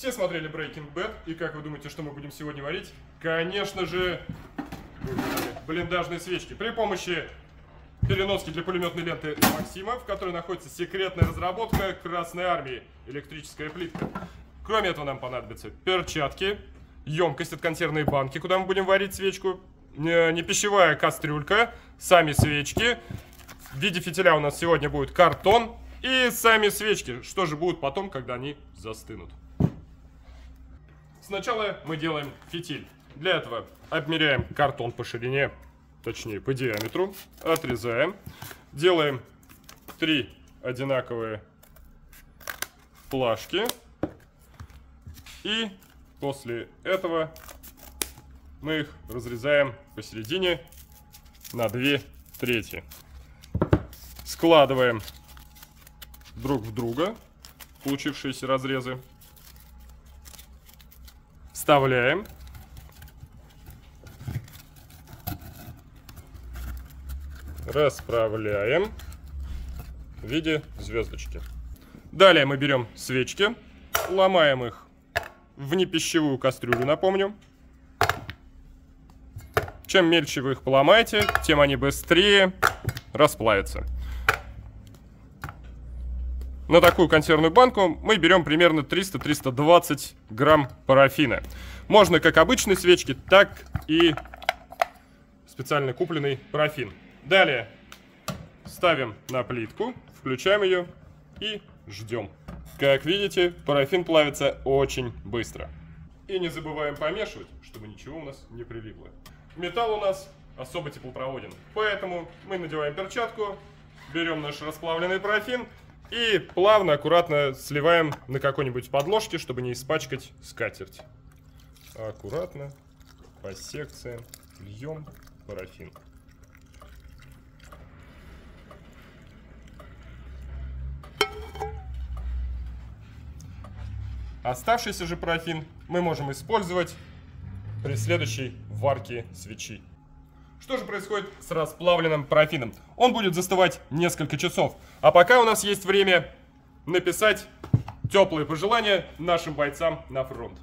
Все смотрели Breaking Bad, и как вы думаете, что мы будем сегодня варить? Конечно же, блиндажные свечки. При помощи переноски для пулеметной ленты Максима, в которой находится секретная разработка Красной Армии, электрическая плитка. Кроме этого нам понадобятся перчатки, емкость от консервной банки, куда мы будем варить свечку, не пищевая кастрюлька, сами свечки. В виде фитиля у нас сегодня будет картон и сами свечки. Что же будут потом, когда они застынут? Сначала мы делаем фитиль. Для этого обмеряем картон по ширине, точнее по диаметру, отрезаем, делаем три одинаковые плашки и после этого мы их разрезаем посередине на две трети. Складываем друг в друга получившиеся разрезы. Вставляем. Расправляем в виде звездочки. Далее мы берем свечки, ломаем их в непищевую кастрюлю, напомню. Чем мельче вы их поломаете, тем они быстрее расплавятся. На такую консервную банку мы берем примерно 300-320 грамм парафина. Можно как обычные свечки, так и специально купленный парафин. Далее ставим на плитку, включаем ее и ждем. Как видите, парафин плавится очень быстро. И не забываем помешивать, чтобы ничего у нас не прилипло. Металл у нас особо теплопроводен, поэтому мы надеваем перчатку, берем наш расплавленный парафин и плавно, аккуратно сливаем на какой-нибудь подложке, чтобы не испачкать скатерть. Аккуратно, по секциям, льем парафин. Оставшийся же парафин мы можем использовать при следующей варке свечи. Что же происходит с расплавленным парафином? Он будет застывать несколько часов. А пока у нас есть время написать теплые пожелания нашим бойцам на фронт.